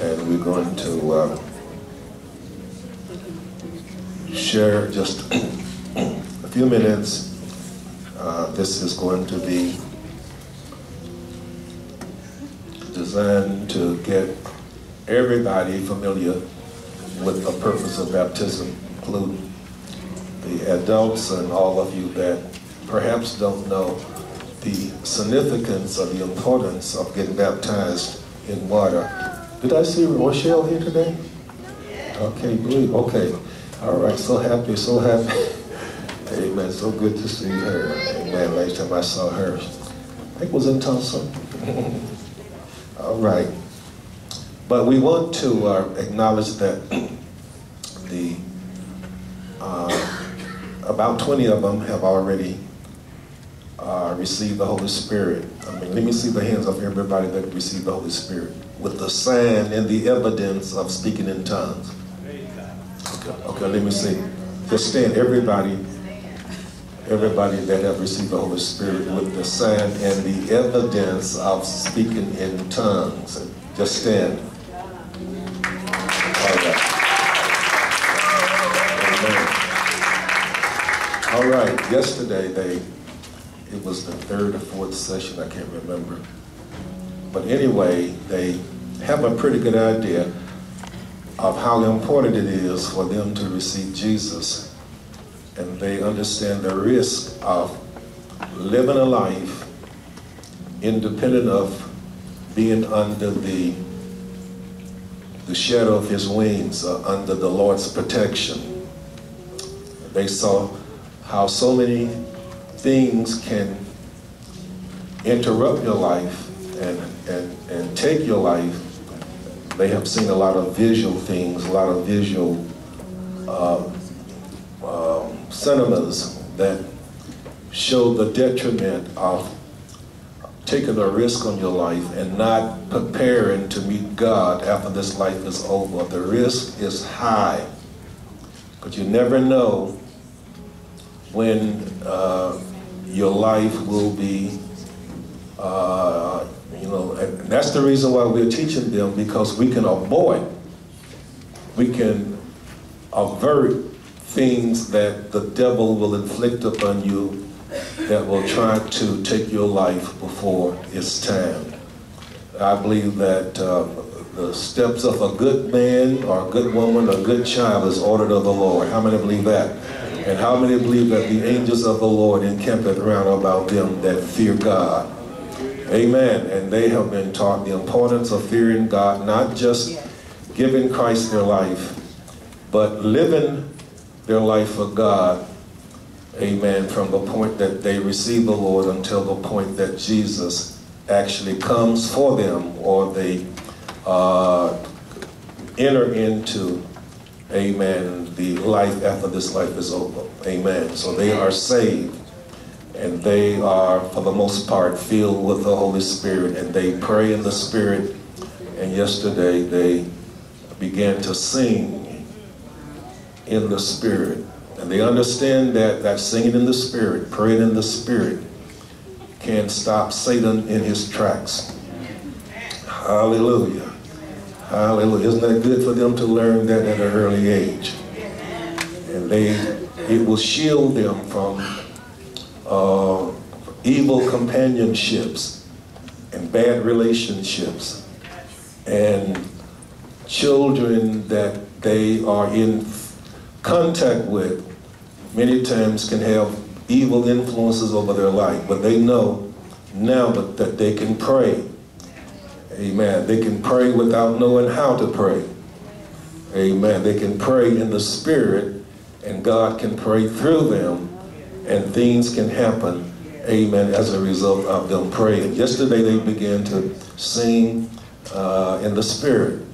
and we're going to uh, share just a few minutes. Uh, this is going to be designed to get everybody familiar with the purpose of baptism, including the adults and all of you that perhaps don't know the significance of the importance of getting baptized in water. Did I see Rochelle here today? Okay, believe. Okay. All right. So happy, so happy. Amen. So good to see her. Amen. Last time I saw her, I think it was in Tulsa. All right. But we want to uh, acknowledge that the uh, about 20 of them have already uh, received the Holy Spirit. I mean, let me see the hands of everybody that received the Holy Spirit with the sign and the evidence of speaking in tongues. Okay, okay let me see. Just stand, everybody, everybody that have received the Holy Spirit with the sign and the evidence of speaking in tongues. Just stand. All right. All right. Yesterday they it was the third or fourth session, I can't remember. But anyway, they have a pretty good idea of how important it is for them to receive Jesus. And they understand the risk of living a life independent of being under the, the shadow of his wings, under the Lord's protection. They saw how so many things can interrupt your life and, and, and take your life. They have seen a lot of visual things, a lot of visual uh, um, cinemas that show the detriment of taking a risk on your life and not preparing to meet God after this life is over. The risk is high, but you never know when uh, your life will be, uh, know, and that's the reason why we're teaching them because we can avoid, we can avert things that the devil will inflict upon you that will try to take your life before it's time. I believe that uh, the steps of a good man or a good woman, a good child is ordered of the Lord. How many believe that? And how many believe that the angels of the Lord encamp around about them that fear God? Amen. And they have been taught the importance of fearing God, not just giving Christ their life, but living their life for God. Amen. From the point that they receive the Lord until the point that Jesus actually comes for them or they uh, enter into amen, the life after this life is over. Amen. So they are saved and they are, for the most part, filled with the Holy Spirit and they pray in the Spirit. And yesterday they began to sing in the Spirit. And they understand that, that singing in the Spirit, praying in the Spirit, can stop Satan in his tracks. Hallelujah. Hallelujah. Isn't that good for them to learn that at an early age? And they, it will shield them from uh, evil companionships and bad relationships and children that they are in contact with many times can have evil influences over their life, but they know now that they can pray Amen. They can pray without knowing how to pray. Amen. They can pray in the Spirit, and God can pray through them, and things can happen. Amen. As a result of them praying. Yesterday they began to sing uh, in the Spirit.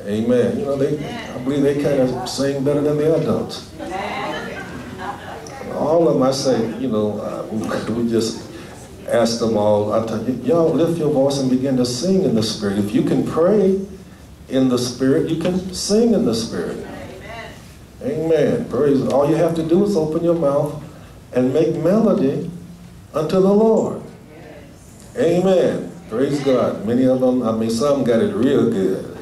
Amen. You know, they, I believe they kind of sing better than the adults. All of them, I say, you know, uh, we just ask them all, I tell you, y'all lift your voice and begin to sing in the Spirit. If you can pray in the Spirit, you can sing in the Spirit. Amen. Amen. Praise. All you have to do is open your mouth and make melody unto the Lord. Yes. Amen. Praise God. Many of them, I mean, some got it real good.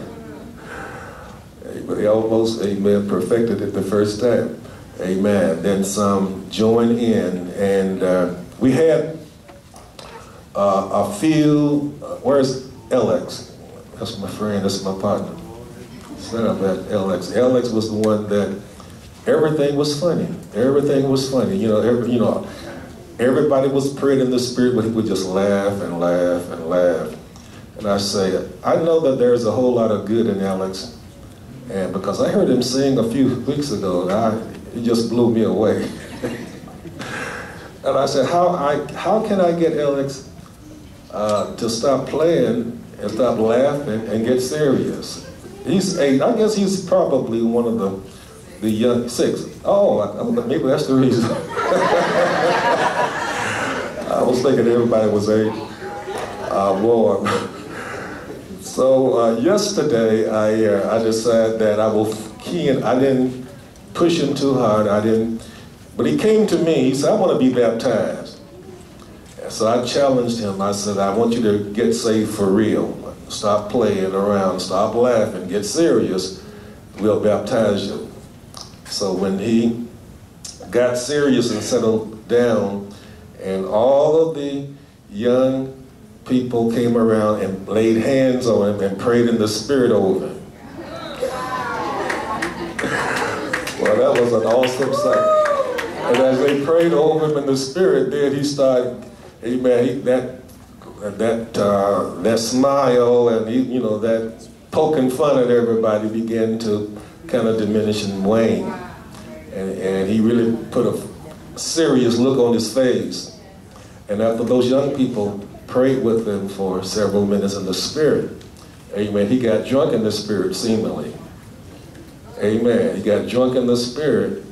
but they almost, amen, perfected it the first time. Amen. Then some joined in, and uh, we had uh, a few. Uh, where's Alex? That's my friend. That's my partner. Set up at Alex. Alex was the one that everything was funny. Everything was funny. You know, every, you know, everybody was praying in the spirit, but he would just laugh and laugh and laugh. And I say, I know that there's a whole lot of good in Alex, and because I heard him sing a few weeks ago, I, it just blew me away. and I said, how I how can I get Alex uh, to stop playing and stop laughing and get serious? He's eight. I guess he's probably one of the the young six. Oh, maybe that's the reason. I was thinking everybody was eight. Uh, well, so uh, yesterday I uh, I decided that I will key in. I didn't push him too hard. I didn't. But he came to me. He said, "I want to be baptized." So I challenged him. I said, "I want you to get saved for real. Stop playing around. Stop laughing. Get serious. We'll baptize you." So when he got serious and settled down, and all of the young people came around and laid hands on him and prayed in the spirit over him. well, that was an awesome sight. And as they prayed over him in the spirit, then he started, amen, he, that, that, uh, that smile and, he, you know, that poking fun at everybody began to kind of diminish and. And, and he really put a serious look on his face. And after those young people prayed with him for several minutes in the spirit. Amen. He got drunk in the spirit, seemingly. Amen. He got drunk in the spirit,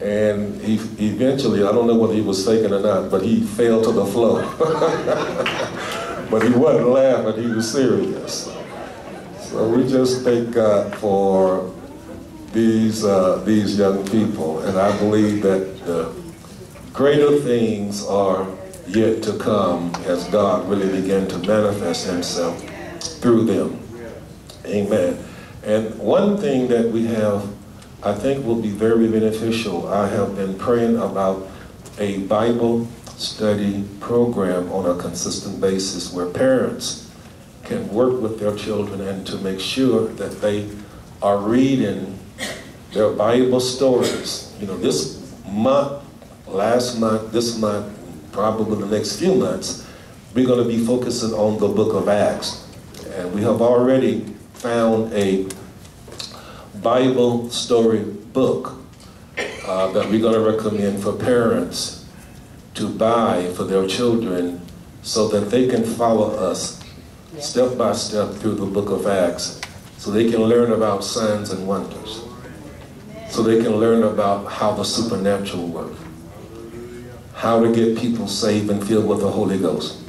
and he eventually, I don't know whether he was faking or not, but he fell to the floor. but he wasn't laughing, he was serious. So we just thank God for these, uh, these young people, and I believe that the greater things are yet to come as God really began to manifest himself through them. Amen. And one thing that we have, I think will be very beneficial, I have been praying about a Bible study program on a consistent basis where parents can work with their children and to make sure that they are reading their Bible stories. You know, this month, last month, this month, probably the next few months, we're going to be focusing on the book of Acts. And we have already found a Bible story book uh, that we're going to recommend for parents to buy for their children so that they can follow us step by step through the book of Acts so they can learn about signs and wonders. So they can learn about how the supernatural works how to get people saved and filled with the Holy Ghost.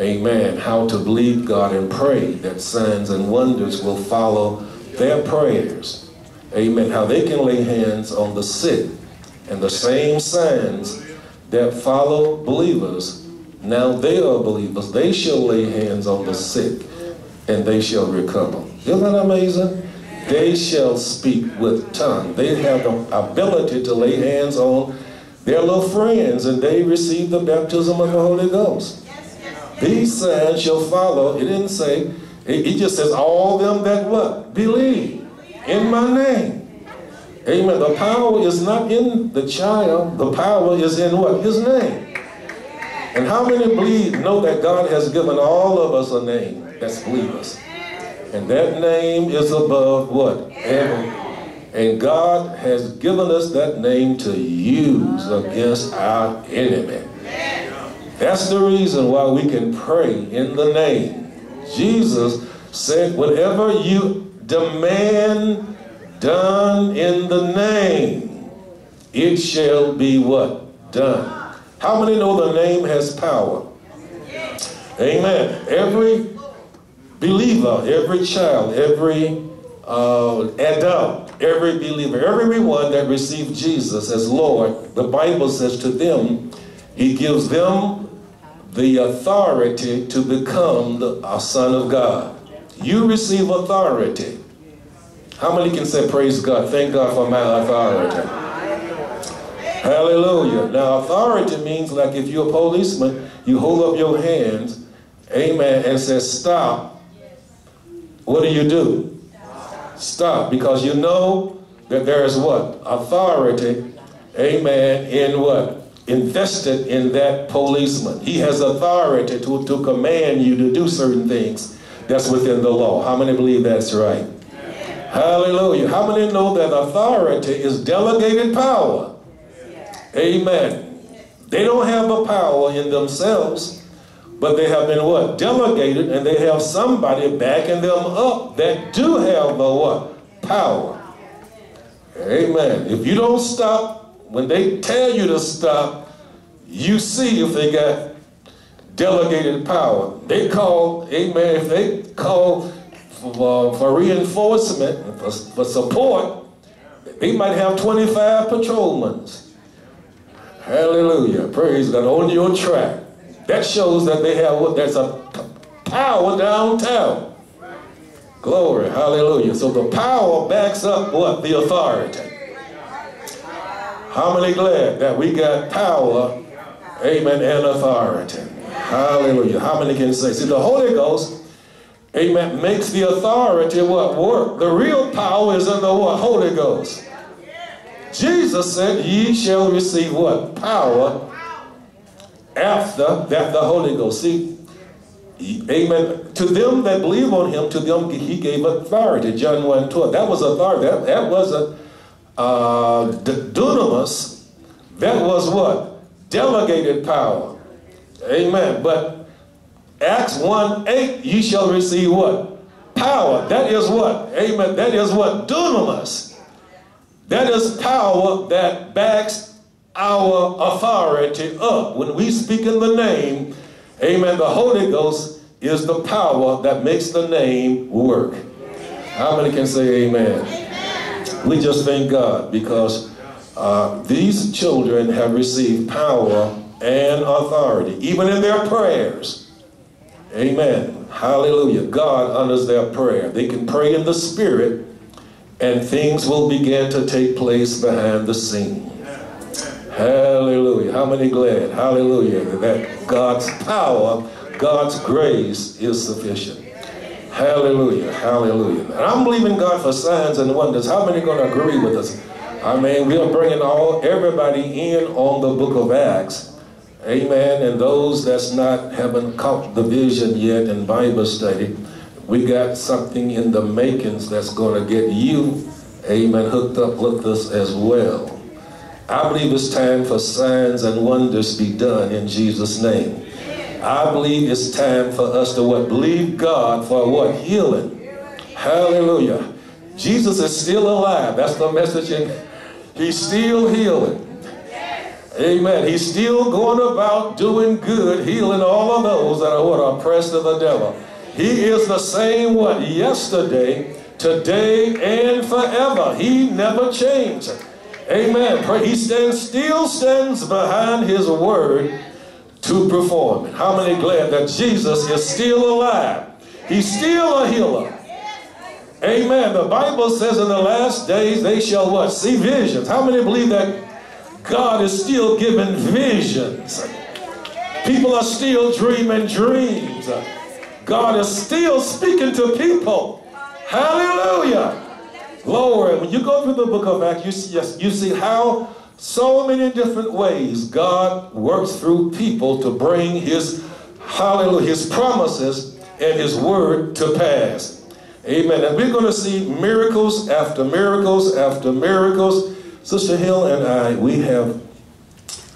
Amen. How to believe God and pray that signs and wonders will follow their prayers. Amen. How they can lay hands on the sick and the same signs that follow believers. Now they are believers. They shall lay hands on the sick and they shall recover. Isn't that amazing? They shall speak with tongue. They have the ability to lay hands on their little friends, and they receive the baptism of the Holy Ghost. These signs shall follow. It didn't say, it, just says, all them that what? Believe in my name. Amen. The power is not in the child. The power is in what? His name. And how many believe, know that God has given all of us a name that's believers. And that name is above what? And God has given us that name to use against our enemy. That's the reason why we can pray in the name. Jesus said, whatever you demand done in the name, it shall be what? Done. How many know the name has power? Amen. Every believer, every child, every uh, adult, every believer, everyone that received Jesus as Lord, the Bible says to them, He gives them the authority to become the, a son of God. You receive authority. How many can say, Praise God? Thank God for my authority. Hallelujah. Now, authority means like if you're a policeman, you hold up your hands, amen, and say, Stop. What do you do? Stop. Because you know that there is what? Authority, amen, in what? Invested in that policeman. He has authority to, to command you to do certain things that's within the law. How many believe that's right? Hallelujah. How many know that authority is delegated power? Amen. They don't have a power in themselves, but they have been what? Delegated, and they have somebody backing them up that do have the what? Power. Amen. If you don't stop, when they tell you to stop, you see if they got delegated power. They call, amen, if they call for, uh, for reinforcement, for, for support, they might have 25 patrolmen. Hallelujah. Praise God. On your track. That shows that they have what there's a power downtown. Glory. Hallelujah. So the power backs up what? The authority. How many glad that we got power, amen, and authority? Hallelujah. How many can say? See, the Holy Ghost, amen, makes the authority what? Work. The real power is in the what? Holy Ghost. Jesus said, ye shall receive what? Power after that the Holy Ghost. See, amen. To them that believe on him, to them he gave authority. John 1 12. That was authority. That, that was a uh, dunamis. That was what? Delegated power. Amen. But Acts 1 8, you shall receive what? Power. That is what? Amen. That is what? Dunamis. That is power that backs our authority up. When we speak in the name, amen, the Holy Ghost is the power that makes the name work. How many can say amen? amen. We just thank God because uh, these children have received power and authority, even in their prayers. Amen. Hallelujah. God honors their prayer. They can pray in the Spirit and things will begin to take place behind the scene. Hallelujah. How many glad? Hallelujah. That God's power, God's grace is sufficient. Hallelujah. Hallelujah. And I'm believing God for signs and wonders. How many going to agree with us? I mean, we are bringing all everybody in on the book of Acts. Amen. And those that's not haven't caught the vision yet in Bible study, we got something in the makings that's going to get you, amen, hooked up with us as well. I believe it's time for signs and wonders to be done in Jesus' name. I believe it's time for us to what? Believe God for what? Healing. Hallelujah. Jesus is still alive. That's the message. In, he's still healing. Amen. He's still going about doing good, healing all of those that are what oppressed of the devil. He is the same what yesterday, today, and forever. He never changed. Amen. He stands, still stands behind his word to perform. How many glad that Jesus is still alive? He's still a healer. Amen. The Bible says in the last days they shall what? See visions. How many believe that God is still giving visions? People are still dreaming dreams. God is still speaking to people. Hallelujah. Glory. When you go through the book of Acts, you see, you see how so many different ways God works through people to bring his hallelujah, his promises and his word to pass. Amen. And we're going to see miracles after miracles after miracles. Sister Hill and I, we have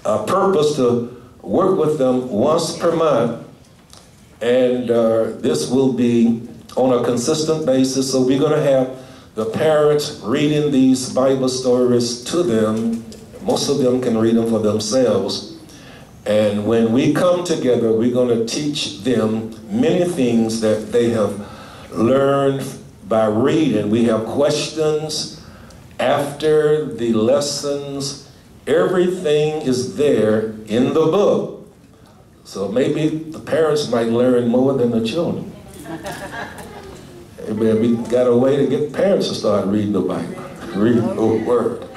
a purpose to work with them once per month and uh, this will be on a consistent basis. So we're going to have the parents reading these Bible stories to them. Most of them can read them for themselves. And when we come together, we're going to teach them many things that they have learned by reading. We have questions after the lessons. Everything is there in the book. So maybe the parents might learn more than the children. Amen. We got a way to get parents to start reading the Bible, reading the Word.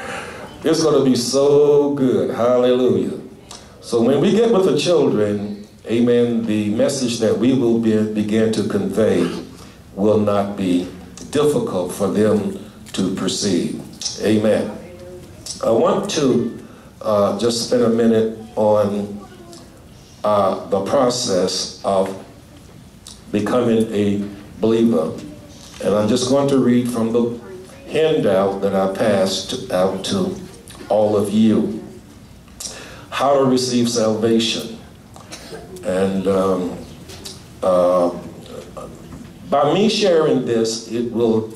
It's going to be so good. Hallelujah. So when we get with the children, amen, the message that we will be, begin to convey will not be difficult for them to perceive. Amen. I want to uh, just spend a minute on uh, the process of becoming a believer. And I'm just going to read from the handout that I passed out to all of you. How to receive salvation. And um, uh, by me sharing this, it will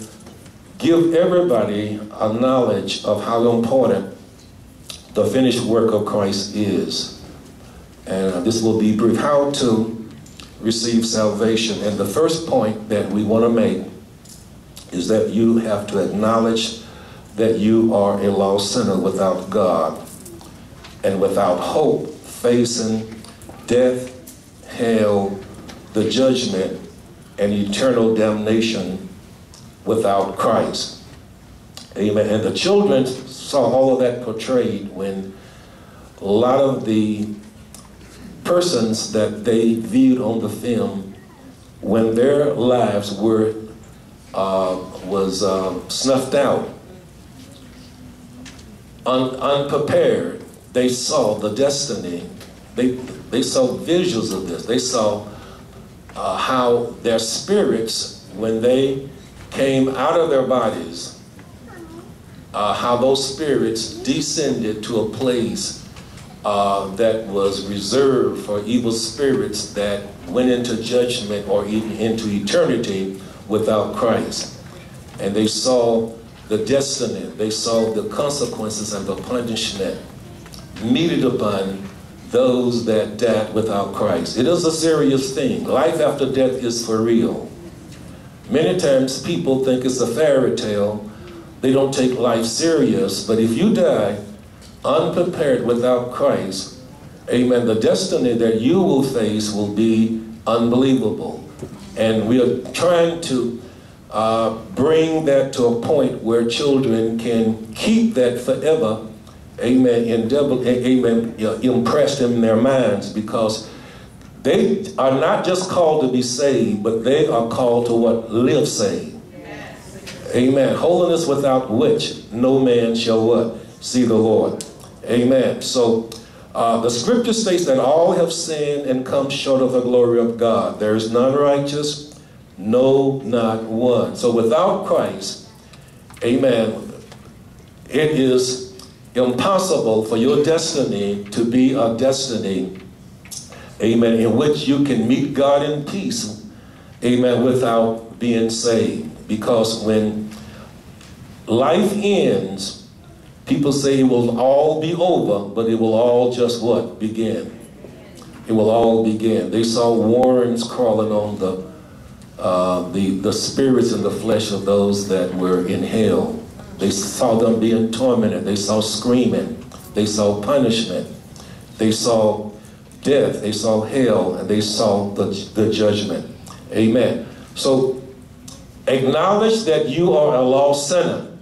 give everybody a knowledge of how important the finished work of Christ is. And this will be brief. How to receive salvation. And the first point that we want to make is that you have to acknowledge that you are a lost sinner without God and without hope, facing death, hell, the judgment, and eternal damnation without Christ. Amen. And the children saw all of that portrayed when a lot of the persons that they viewed on the film, when their lives were uh, was uh, snuffed out, un unprepared, they saw the destiny. They they saw visuals of this. They saw uh, how their spirits, when they came out of their bodies, uh, how those spirits descended to a place uh, that was reserved for evil spirits that went into judgment or even into eternity without Christ. And they saw the destiny, they saw the consequences and the punishment meted upon those that died without Christ. It is a serious thing. Life after death is for real. Many times people think it's a fairy tale. They don't take life serious. But if you die unprepared without Christ, amen, the destiny that you will face will be unbelievable. And we are trying to uh, bring that to a point where children can keep that forever, amen, indelible, amen, impressed in their minds because they are not just called to be saved, but they are called to what? Live saved. Amen. Holiness without which no man shall what? See the Lord. Amen. So uh, the scripture states that all have sinned and come short of the glory of God. There is none righteous, no, not one. So without Christ, amen, it is impossible for your destiny to be a destiny, amen, in which you can meet God in peace, amen, without being saved. Because when life ends, People say it will all be over, but it will all just what? Begin. It will all begin. They saw warrens crawling on the, uh, the, the spirits in the flesh of those that were in hell. They saw them being tormented. They saw screaming. They saw punishment. They saw death. They saw hell. And they saw the, the judgment. Amen. So acknowledge that you are a lost sinner.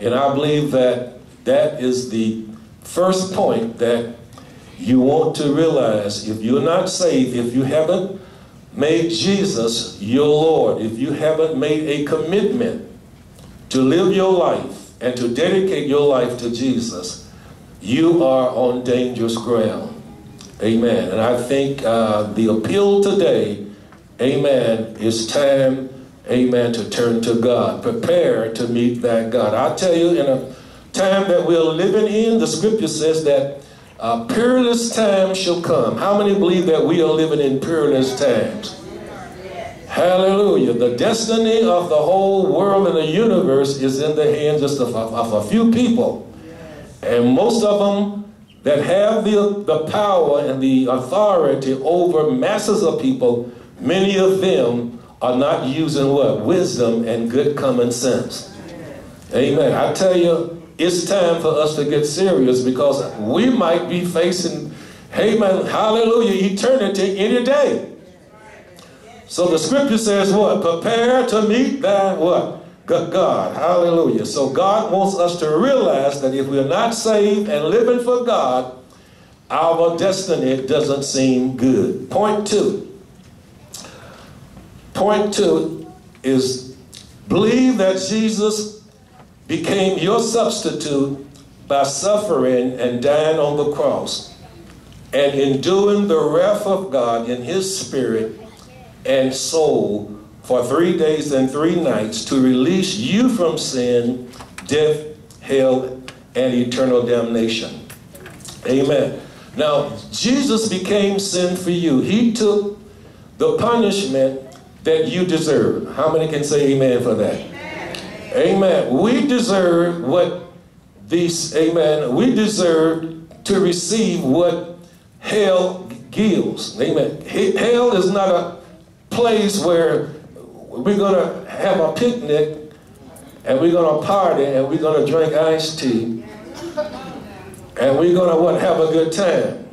And I believe that that is the first point that you want to realize. If you're not saved, if you haven't made Jesus your Lord, if you haven't made a commitment to live your life and to dedicate your life to Jesus, you are on dangerous ground. Amen. And I think uh, the appeal today, amen, is time, amen, to turn to God. Prepare to meet that God. I tell you, in a time that we're living in, the scripture says that uh, peerless time shall come. How many believe that we are living in peerless times? Hallelujah. The destiny of the whole world and the universe is in the hands just of, of a few people. And most of them that have the, the power and the authority over masses of people, many of them are not using what? Wisdom and good common sense. Amen. I tell you, it's time for us to get serious because we might be facing, man, hallelujah, eternity any day. So the scripture says what? Prepare to meet thy what? God. Hallelujah. So God wants us to realize that if we're not saved and living for God, our destiny doesn't seem good. Point two. Point two is believe that Jesus became your substitute by suffering and dying on the cross and enduring the wrath of God in his spirit and soul for three days and three nights to release you from sin, death, hell, and eternal damnation. Amen. Now, Jesus became sin for you. He took the punishment that you deserve. How many can say amen for that? Amen. We deserve what these, amen, we deserve to receive what hell gives. Amen. Hell is not a place where we're going to have a picnic and we're going to party and we're going to drink iced tea and we're going to what, have a good time.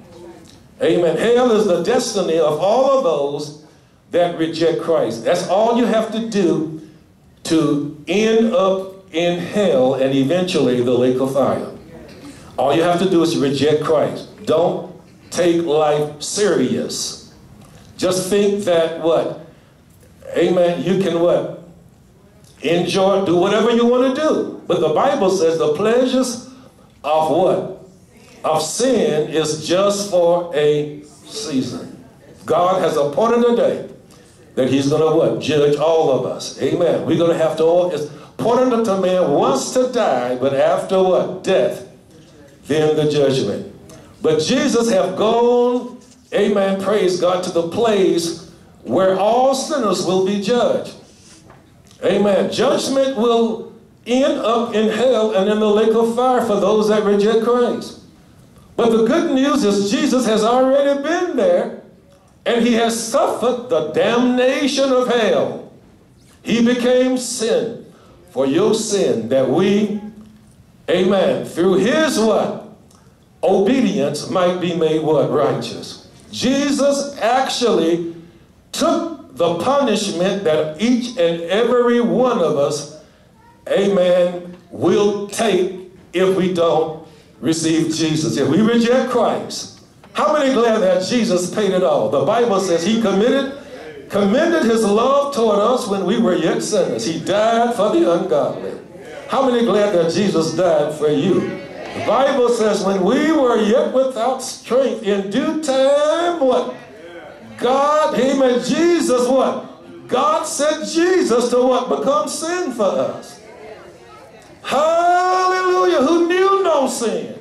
Amen. Hell is the destiny of all of those that reject Christ. That's all you have to do to end up in hell and eventually the lake of fire. All you have to do is reject Christ. Don't take life serious. Just think that what? Amen. You can what? Enjoy, do whatever you want to do. But the Bible says the pleasures of what? Of sin is just for a season. God has appointed a day that he's going to what? Judge all of us. Amen. We're going to have to, all, it's appointed unto man wants to die, but after what? Death. Then the judgment. But Jesus have gone, amen, praise God, to the place where all sinners will be judged. Amen. Judgment will end up in hell and in the lake of fire for those that reject Christ. But the good news is Jesus has already been there and he has suffered the damnation of hell. He became sin for your sin that we, amen, through his what? obedience might be made what? Righteous. Jesus actually took the punishment that each and every one of us, amen, will take if we don't receive Jesus. If we reject Christ. How many glad that Jesus paid it all? The Bible says he committed, commended his love toward us when we were yet sinners. He died for the ungodly. How many glad that Jesus died for you? The Bible says when we were yet without strength, in due time, what? God, amen, Jesus, what? God sent Jesus to what? Become sin for us. Hallelujah. Who knew no sin?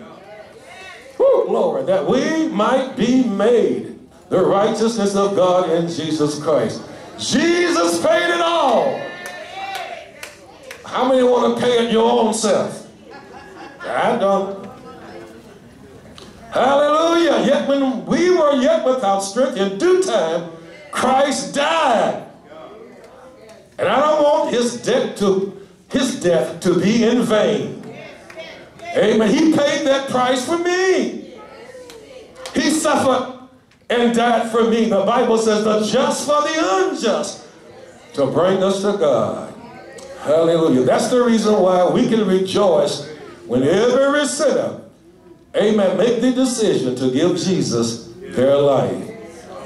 Whew, Lord, that we might be made the righteousness of God in Jesus Christ. Jesus paid it all. How many want to pay it your own self? I don't. Hallelujah. Yet when we were yet without strength, in due time, Christ died. And I don't want his death to his death to be in vain. Amen. He paid that price for me. He suffered and died for me. The Bible says the just for the unjust to bring us to God. Hallelujah. That's the reason why we can rejoice when every sinner, amen, make the decision to give Jesus their life.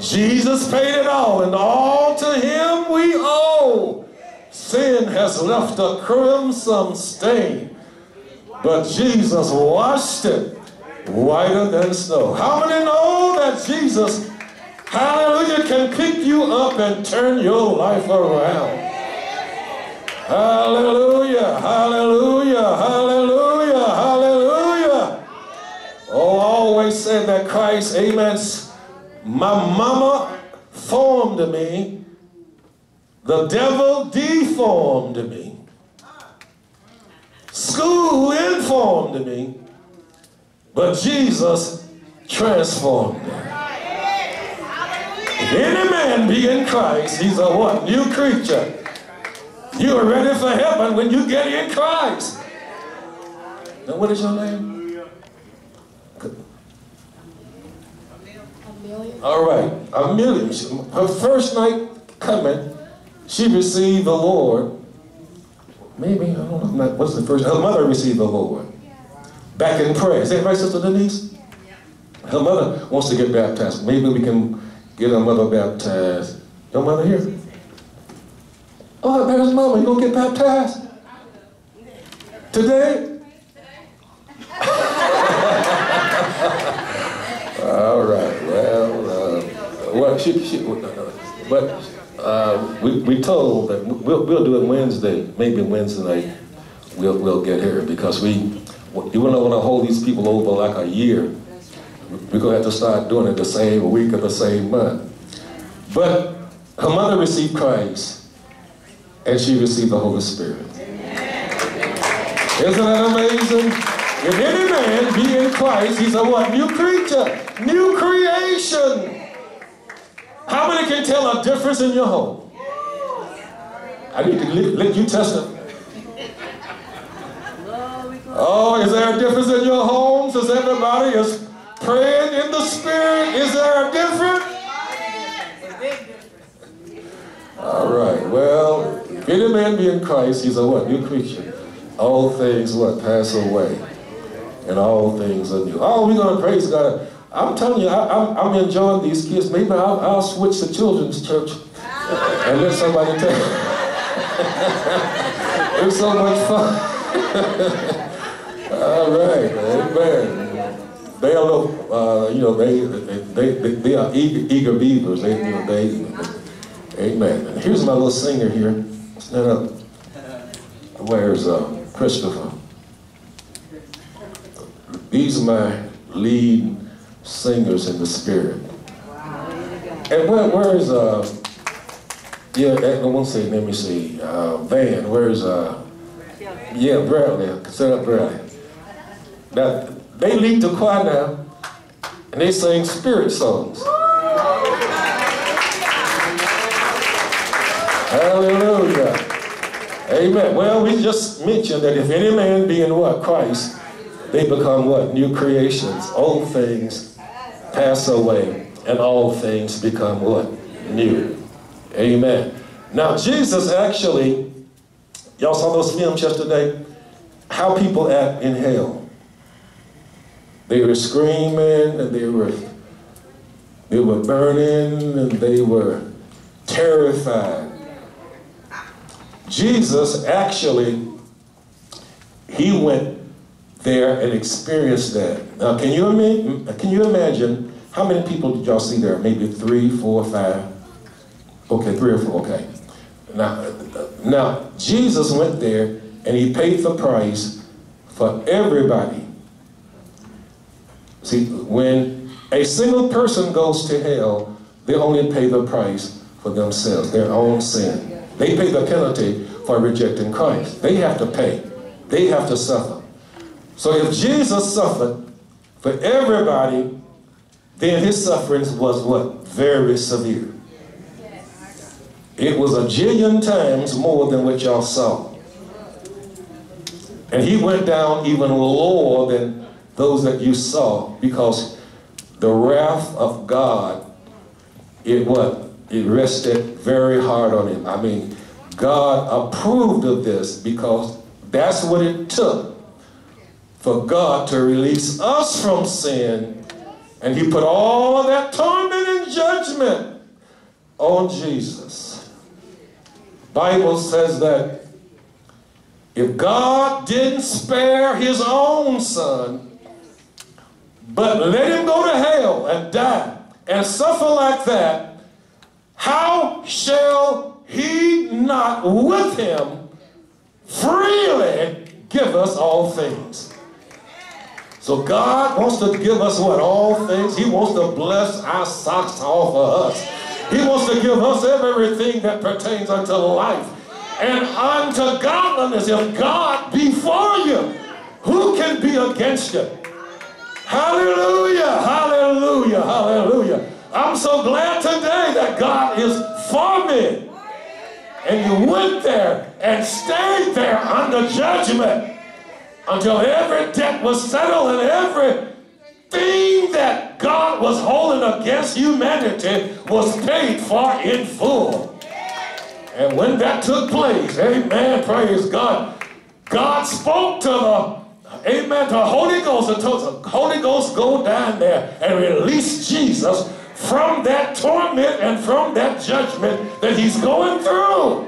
Jesus paid it all, and all to him we owe. Sin has left a crimson stain, but Jesus washed it whiter than snow. How many know that Jesus, hallelujah, can pick you up and turn your life around? Hallelujah, hallelujah, hallelujah, hallelujah. Oh, I always said that Christ, amen, my mama formed me, the devil deformed me. School informed me, but Jesus transformed me. If any man be in Christ, he's a what? New creature. You are ready for heaven when you get in Christ. Now, what is your name? All right, Amelia. Her first night coming, she received the Lord. Maybe, I don't know, what's the first? Her mother received the Lord. Back in prayer. Is that right, Sister Denise? Her mother wants to get baptized. Maybe we can get her mother baptized. Your mother here? Oh, there's mama. You gonna get baptized? Today? All right. Well, uh, well, she, she, but uh, we, told that we'll, we'll do it Wednesday, maybe Wednesday night. We'll, we'll get here because we, you don't want to hold these people over like a year. We're going to have to start doing it the same week or the same month. But her mother received Christ and she received the Holy Spirit. Isn't that amazing? If any man be in Christ, he's a what? New creature, new creation. How many can tell a difference in your home? I need to let, you testify. Oh, is there a difference in your homes? Is everybody is praying in the spirit? Is there a difference? A big difference? All right. Well, if any man be in Christ, he's a what? New creature. All things what? Pass away. And all things are new. Oh, we're to praise God. I'm telling you, I, am enjoying these kids. Maybe I'll, I'll switch to children's church and let somebody tell it's so much fun. All right, amen. They are uh, you know, they, they, they, they are eager, eager beavers. They, you know, they, amen. Here's my little singer here. Stand up. Where's uh, Christopher? These are my lead singers in the spirit. And where, where's, uh, yeah, I won't say, let me see, uh, Van, where's, uh, yeah, Bradley, set up Bradley. Now, they lead the choir now, and they sing spirit songs. Hallelujah. Amen. Well, we just mentioned that if any man be in what? Christ, they become what? New creations. Old things pass away, and all things become what? New. Amen. Now, Jesus actually, y'all saw those films yesterday? How people act in hell. They were screaming and they were they were burning and they were terrified. Jesus actually he went there and experienced that. Now can you can you imagine how many people did y'all see there? Maybe three, four, five? Okay, three or four, okay. Now now Jesus went there and he paid the price for everybody See, when a single person goes to hell, they only pay the price for themselves, their own sin. They pay the penalty for rejecting Christ. They have to pay. They have to suffer. So if Jesus suffered for everybody, then his sufferings was what? Very severe. It was a jillion times more than what y'all saw. And he went down even lower than those that you saw because the wrath of God, it what? It rested very hard on him. I mean, God approved of this because that's what it took for God to release us from sin. And he put all that torment and judgment on Jesus. Bible says that if God didn't spare his own son, but let him go to hell and die and suffer like that, how shall he not with him freely give us all things? So God wants to give us what? All things. He wants to bless our socks off of us. He wants to give us everything that pertains unto life and unto godliness. If God be for you, who can be against you? Hallelujah, hallelujah, hallelujah. I'm so glad today that God is for me. And you went there and stayed there under judgment until every debt was settled and everything that God was holding against humanity was paid for in full. And when that took place, amen, praise God, God spoke to the, amen, to the Holy Ghost and told the Holy Ghost go down there and release Jesus from that torment and from that judgment that he's going through.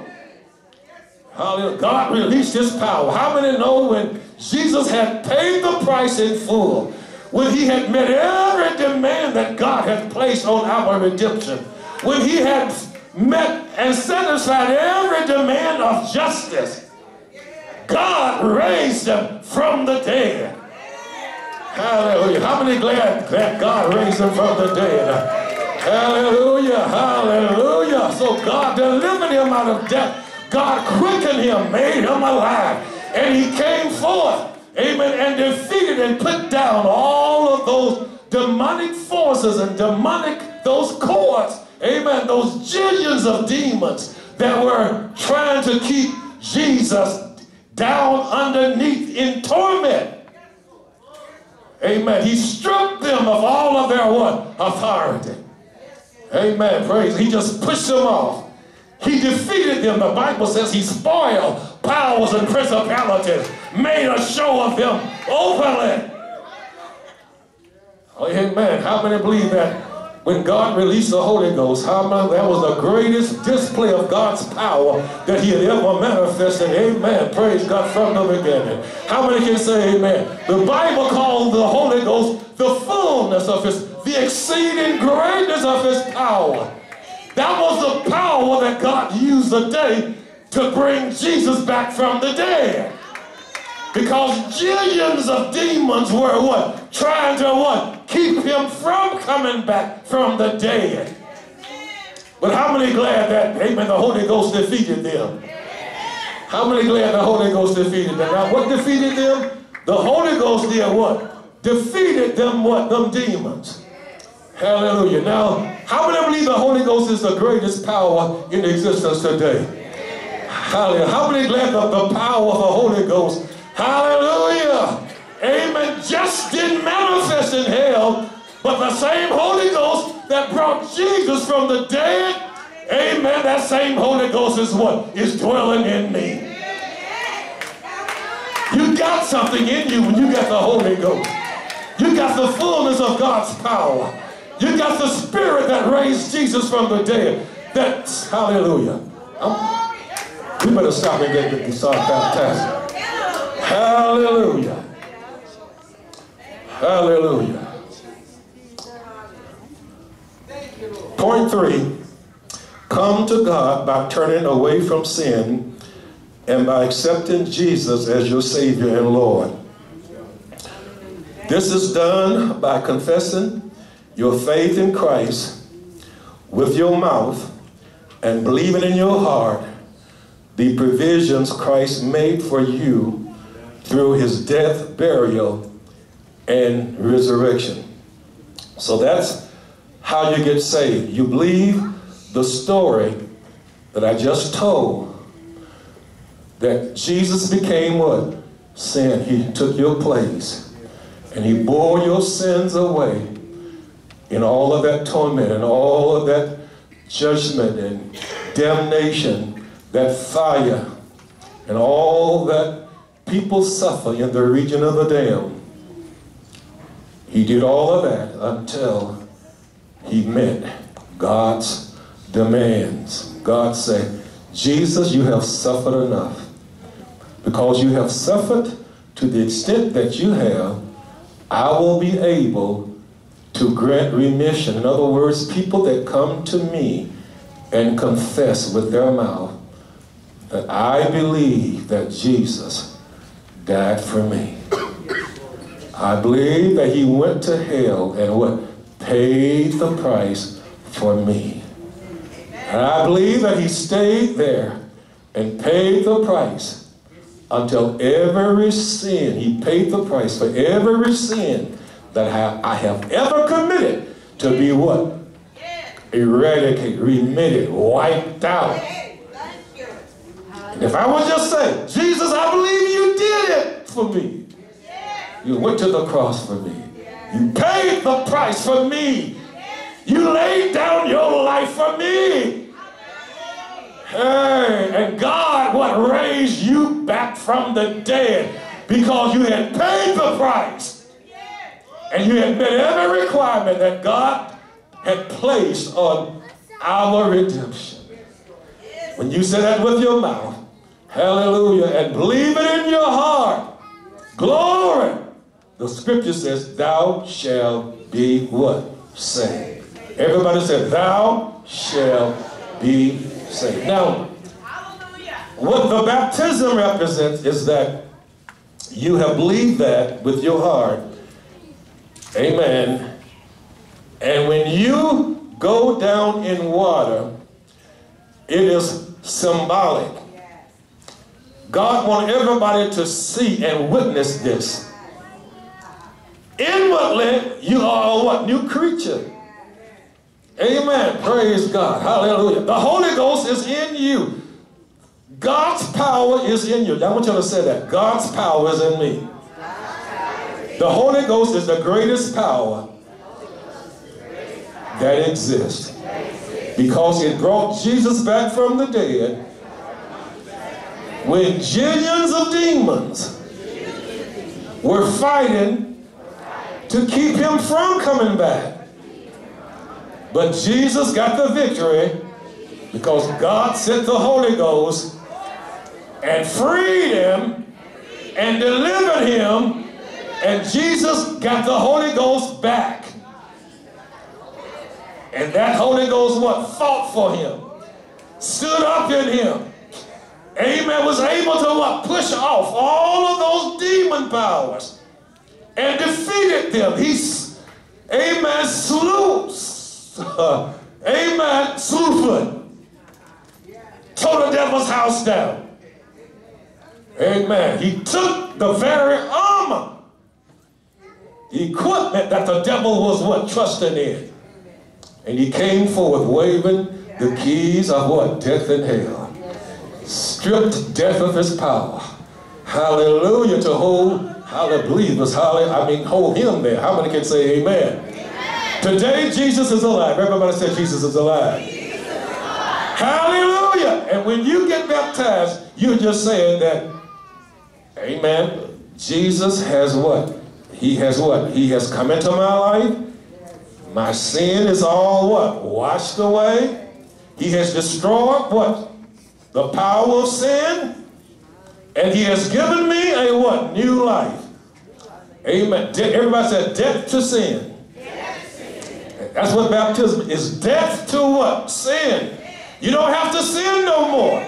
God released his power. How many know when Jesus had paid the price in full, when he had met every demand that God had placed on our redemption, when he had met and set aside every demand of justice, God raised him from the dead. Hallelujah. How many glad that God raised him from the dead? Hallelujah. Hallelujah. So God delivered him out of death. God quickened him, made him alive. And he came forth, amen, and defeated and put down all of those demonic forces and demonic, those courts, amen, those jillions of demons that were trying to keep Jesus down underneath in torment. Amen. He stripped them of all of their what? Authority. Amen. Praise. He just pushed them off. He defeated them. The Bible says he spoiled powers and principalities, made a show of them openly. Oh, amen. How many believe that when God released the Holy Ghost, how many, that was the greatest display of God's power that he had ever manifested. Amen. Praise God from the beginning. How many can say amen? The Bible called the Holy Ghost the fullness of his, the exceeding greatness of his power. That was the power that God used today to bring Jesus back from the dead. Because jillions of demons were what? Trying to what? Keep him from coming back from the dead. But how many glad that, amen, the Holy Ghost defeated them? How many glad the Holy Ghost defeated them? Now, what defeated them? The Holy Ghost did what? Defeated them what? Them demons. Hallelujah. Now, how many believe the Holy Ghost is the greatest power in existence today? Hallelujah. How many glad that the power of the Holy Ghost Hallelujah. Amen. Just didn't manifest in hell, but the same Holy Ghost that brought Jesus from the dead, amen, that same Holy Ghost is what? Is dwelling in me. You got something in you when you got the Holy Ghost. You got the fullness of God's power. You got the spirit that raised Jesus from the dead. That's hallelujah. I'm, we better stop and get the start uh, baptized. Hallelujah. Hallelujah. Point three, come to God by turning away from sin and by accepting Jesus as your Savior and Lord. This is done by confessing your faith in Christ with your mouth and believing in your heart the provisions Christ made for you through his death, burial, and resurrection. So that's how you get saved. You believe the story that I just told that Jesus became what? Sin. He took your place and he bore your sins away in all of that torment and all of that judgment and damnation, that fire and all that people suffer in the region of the damned. He did all of that until he met God's demands. God said, Jesus, you have suffered enough. Because you have suffered to the extent that you have, I will be able to grant remission. In other words, people that come to me and confess with their mouth that I believe that Jesus died for me. I believe that he went to hell and what? Paid the price for me. And I believe that he stayed there and paid the price until every sin, he paid the price for every sin that I have ever committed to be what? Eradicated, remitted, wiped out. If I would just say, Jesus, I believe you did it for me. You went to the cross for me. You paid the price for me. You laid down your life for me. Hey, and God what raised you back from the dead because you had paid the price. And you had met every requirement that God had placed on our redemption. When you say that with your mouth, hallelujah, and believe it in your heart, glory, the scripture says, thou shalt be what? Saved. Everybody said, thou shalt be saved. Now, what the baptism represents is that you have believed that with your heart. Amen. And when you go down in water, it is symbolic. God wants everybody to see and witness this. Inwardly, you are a what? New creature. Amen. Praise God. Hallelujah. The Holy Ghost is in you. God's power is in you. I want you to say that. God's power is in me. The Holy Ghost is the greatest power that exists. Because it brought Jesus back from the dead when zillions of demons were fighting to keep him from coming back. But Jesus got the victory because God sent the Holy Ghost and freed him and delivered him and Jesus got the Holy Ghost back. And that Holy Ghost what? Fought for him. Stood up in him. Amen. Was able to what? Push off all of those demon powers and defeated them. He's, amen, slew, amen, Slewfoot. Tore the devil's house down. Amen. He took the very armor, equipment that the devil was what? Trusting in. And he came forth waving the keys of what? Death and hell. Stripped death of his power. Hallelujah to hold hallelujah believers. Hallelujah. I mean hold him there. How many can say amen? amen. Today Jesus is alive. Everybody say Jesus is alive. Jesus is alive. Hallelujah. And when you get baptized, you're just saying that Amen. Jesus has what? He has what? He has come into my life. My sin is all what? Washed away. He has destroyed what? The power of sin. And he has given me a what? New life. Amen. De everybody said death to sin. That's what baptism is. Death to what? Sin. You don't have to sin no more.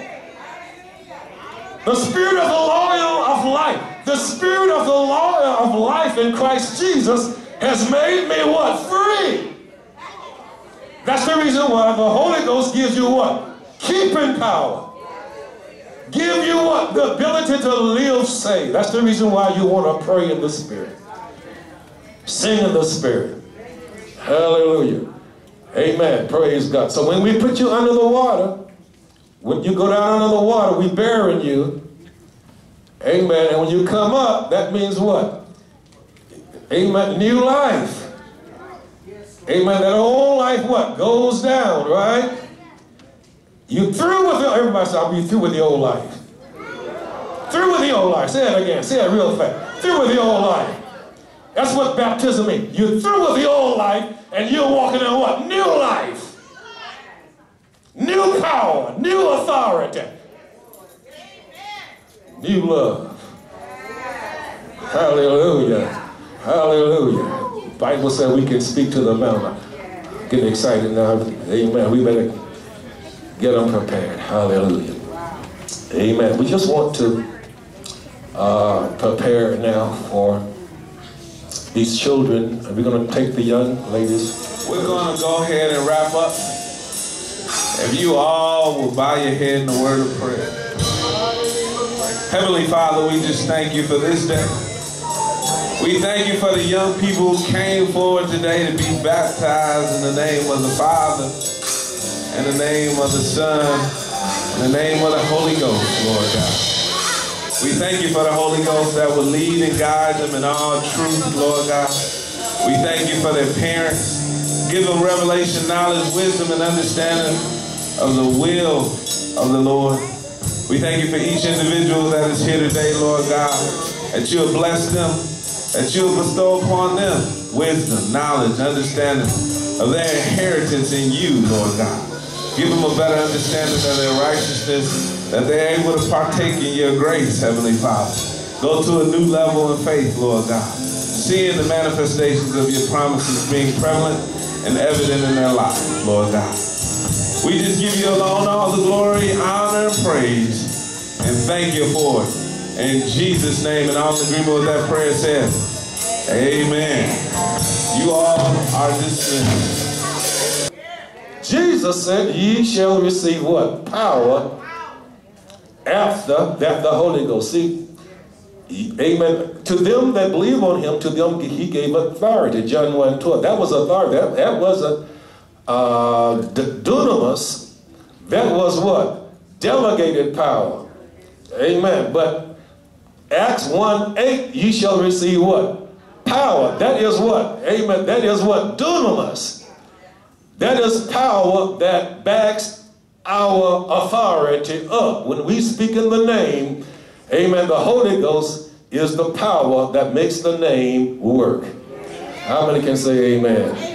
The spirit of the law of life, the spirit of the law uh, of life in Christ Jesus has made me what? Free. That's the reason why the Holy Ghost gives you what? Keeping power. Give you what? The ability to live saved. That's the reason why you want to pray in the Spirit. Sing in the Spirit. Hallelujah. Amen. Praise God. So when we put you under the water, when you go down under the water, we bury you. Amen. And when you come up, that means what? Amen. New life. Amen. That old life what? Goes down, right? You through with the, everybody say, I'll be through with the old life. Through with the old life. Say it again. Say it real fast. Through with the old life. That's what baptism means. You're through with the old life and you're walking in what? New life new power, new authority, new love. Hallelujah. Hallelujah. Bible said we can speak to the mountain. Getting excited now. Amen. We better get them prepared. Hallelujah. Amen. We just want to uh, prepare now for these children. We're going to take the young ladies. We're going to go ahead and wrap up. If you all will bow your head in the word of prayer. Heavenly Father, we just thank you for this day. We thank you for the young people who came forward today to be baptized in the name of the Father, in the name of the Son, in the name of the Holy Ghost, Lord God. We thank you for the Holy Ghost that will lead and guide them in all truth, Lord God. We thank you for their parents. Give them revelation, knowledge, wisdom, and understanding of the will of the Lord. We thank you for each individual that is here today, Lord God, that you have blessed them, that you have bestowed upon them wisdom, knowledge, understanding of their inheritance in you, Lord God. Give them a better understanding of their righteousness, that they're able to partake in your grace, Heavenly Father. Go to a new level in faith, Lord God. Seeing the manifestations of your promises being prevalent and evident in their lives, Lord God. We just give you alone all the glory, honor, and praise, and thank you for it. In Jesus' name, and all agreement with that prayer says, Amen. You all are dismissed. Jesus said, Ye shall receive what? Power after that the Holy Ghost. See, amen. To them that believe on him, to them he gave authority. John 1 12. That was authority. That, that was a uh, dunamis. That was what? Delegated power. Amen. But Acts 1 8, you shall receive what? Power. That is what? Amen. That is what? Dunamis. That is power that backs our authority up. When we speak in the name, amen, the Holy Ghost is the power that makes the name work. How many can say amen?